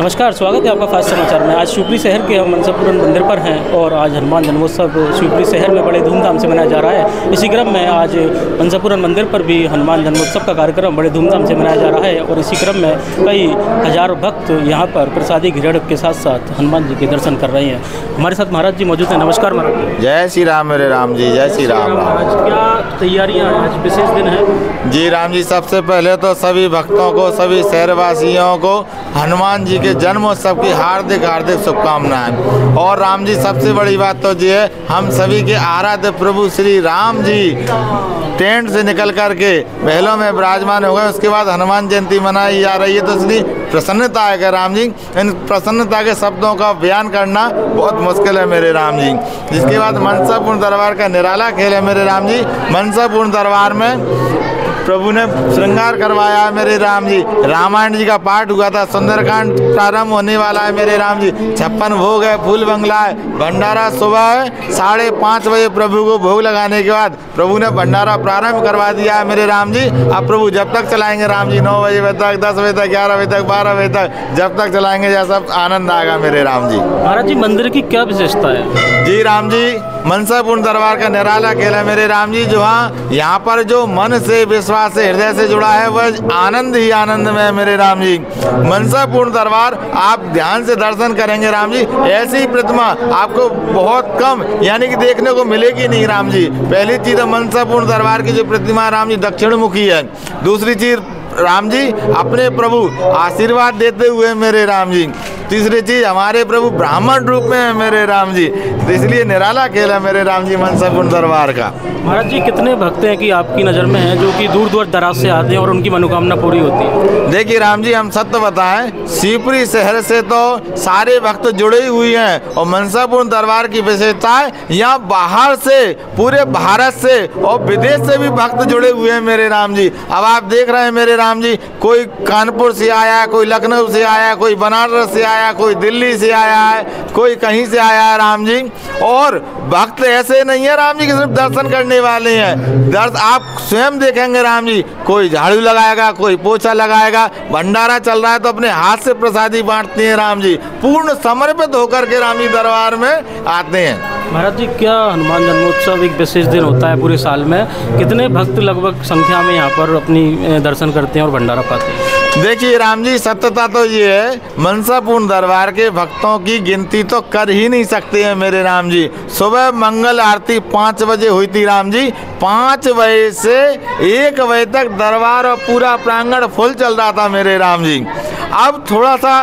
नमस्कार स्वागत है आपका फास्ट समाचार में। आज शिवपुरी शहर के हम मंदिर पर हैं और आज हनुमान जन्मोत्सव शिवपुरी शहर में बड़े धूमधाम से मनाया जा रहा है। इसी क्रम में आज मनसापुरम मंदिर पर भी हनुमान जन्मोत्सव का कार्यक्रम बड़े धूमधाम से मनाया जा रहा है और इसी क्रम में कई हज़ारों भक्त यहाँ पर प्रसादी घिरड़ के साथ साथ हनुमान जी के दर्शन कर रहे हैं। हमारे साथ महाराज जी मौजूद हैं। नमस्कार महाराज। जय श्री राम मेरे राम जी जय श्री राम राम। महाराज क्या तैयारियाँ आज विशेष दिन है। जी राम जी, सबसे पहले तो सभी भक्तों को, सभी शहरवासियों को हनुमान जी के जन्मोत्सव की हार्दिक हार्दिक शुभकामनाएँ। और राम जी, सबसे बड़ी बात तो ये है, हम सभी के आराध्य प्रभु श्री राम जी टेंट से निकल करके महलों में विराजमान हो गए। उसके बाद हनुमान जयंती मनाई जा रही है। तो इसलिए प्रसन्नता है कि राम जी? इन प्रसन्नता के शब्दों का बयान करना बहुत मुश्किल है मेरे राम जी। जिसके बाद मनसापूर्ण दरबार का निराला खेल है मेरे राम जी। मनसापूर्ण दरबार में प्रभु ने श्रृंगार करवाया है मेरे राम जी। रामायण जी का पाठ हुआ था सुंदरकांड प्रारंभ होने वाला है मेरे राम जी। छप्पन भोग है फूल बंगला है भंडारा सुबह है साढ़े पाँच बजे प्रभु को भोग लगाने के बाद प्रभु ने भंडारा प्रारंभ करवा दिया है मेरे राम जी। अब प्रभु जब तक चलाएँगे राम जी नौ बजे तक दस बजे तक ग्यारह बजे तक बारह बजे तक जब तक चलाएँगे जैसा आनंद आएगा मेरे राम जी। महाराज जी मंदिर की क्या विशेषता है? जी राम जी मनसापूर्ण दरबार का निराला खेल मेरे राम जी जो हाँ यहाँ पर जो मन से, विश्वास से, हृदय से जुड़ा है, वह आनंद ही आनंद में है मेरे राम जी मनसापूर्ण दरबार, आप ध्यान से दर्शन करेंगे राम जी ऐसी प्रतिमा आपको बहुत कम, यानी कि देखने को मिलेगी नहीं राम जी पहली चीज़ है मनसापूर्ण दरबार की जो प्रतिमा राम जी दक्षिण मुखी है। दूसरी चीज़ राम जी अपने प्रभु आशीर्वाद देते हुए मेरे राम जी तीसरी चीज़ हमारे प्रभु ब्राह्मण रूप में है मेरे राम जी। तो इसलिए निराला खेल है मेरे राम जी मनसापूर्ण दरबार का। महाराज जी कितने भक्त हैं कि आपकी नज़र में हैं जो कि दूर दूर दराज से आते हैं और उनकी मनोकामना पूरी होती है? देखिए राम जी हम सत्य बताएँ शिवपुरी शहर से तो सारे भक्त जुड़े हुए हैं और मनसापूर्ण दरबार की विशेषता है यहाँ बाहर से पूरे भारत से और विदेश से भी भक्त जुड़े हुए हैं मेरे राम जी। अब आप देख रहे हैं मेरे राम जी कोई कानपुर से आया कोई लखनऊ से आया कोई बनारस से आया कोई दिल्ली से आया है, कोई कहीं से आया है राम जी। और भक्त ऐसे नहीं है राम जी कि सिर्फ़ दर्शन करने वाले हैं। दर्श, आप स्वयं देखेंगे राम जी, कोई झाड़ू लगाएगा, कोई पोछा लगाएगा, भंडारा चल रहा है तो अपने हाथ से प्रसादी बांटते हैं राम जी। पूर्ण समर्पित होकर के राम जी दरबार में आते हैं। महाराज जी, क्या हनुमान जन्मोत्सव एक विशेष दिन होता है पूरे साल में? कितने भक्त लगभग संख्या में यहाँ पर अपनी दर्शन करते हैं और भंडारा पाते हैं? देखिए राम जी सत्यता तो ये है मनसापूर्ण दरबार के भक्तों की गिनती तो कर ही नहीं सकते हैं मेरे राम जी सुबह मंगल आरती पाँच बजे हुई थी राम जी पाँच बजे से एक बजे तक दरबार और पूरा प्रांगण फुल चल रहा था मेरे राम जी अब थोड़ा सा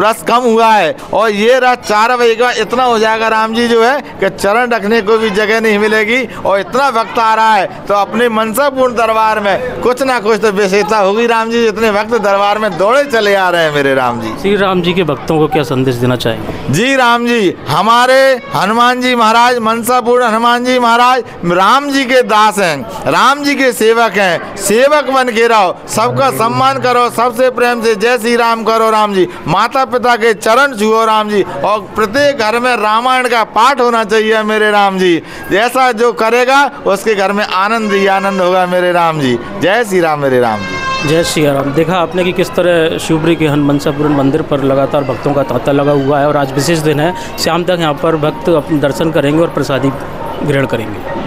रस कम हुआ है और ये रस चार बजे का इतना हो जाएगा राम जी जो है कि चरण रखने को भी जगह नहीं मिलेगी और इतना वक्त आ रहा है तो अपने मनसापूर्ण दरबार में कुछ ना कुछ तो विशेषता होगी राम जी इतने भक्त दरबार में दौड़े चले आ रहे हैं मेरे राम जी। श्री राम जी के भक्तों को क्या संदेश देना चाहेंगे? जी राम जी हमारे हनुमान जी महाराज मनसापूर्ण हनुमान जी महाराज राम जी के दास हैं राम जी के सेवक हैं सेवक बन के रहो सबका सम्मान करो सबसे प्रेम से जय श्री राम करो राम जी। माता पिता के चरण छुओ राम जी। और प्रत्येक घर में रामायण का पाठ होना चाहिए मेरे राम जी। जैसा जो करेगा, उसके घर में आनंद ही आनंद होगा मेरे राम जी। जय श्री राम मेरे राम जी। जय श्री राम। देखा आपने कि किस तरह शिवपुरी के हनुमंसापुरम मंदिर पर लगातार भक्तों का तांता लगा हुआ है और आज विशेष दिन है। शाम तक यहाँ पर भक्त अपने दर्शन करेंगे और प्रसादी ग्रहण करेंगे।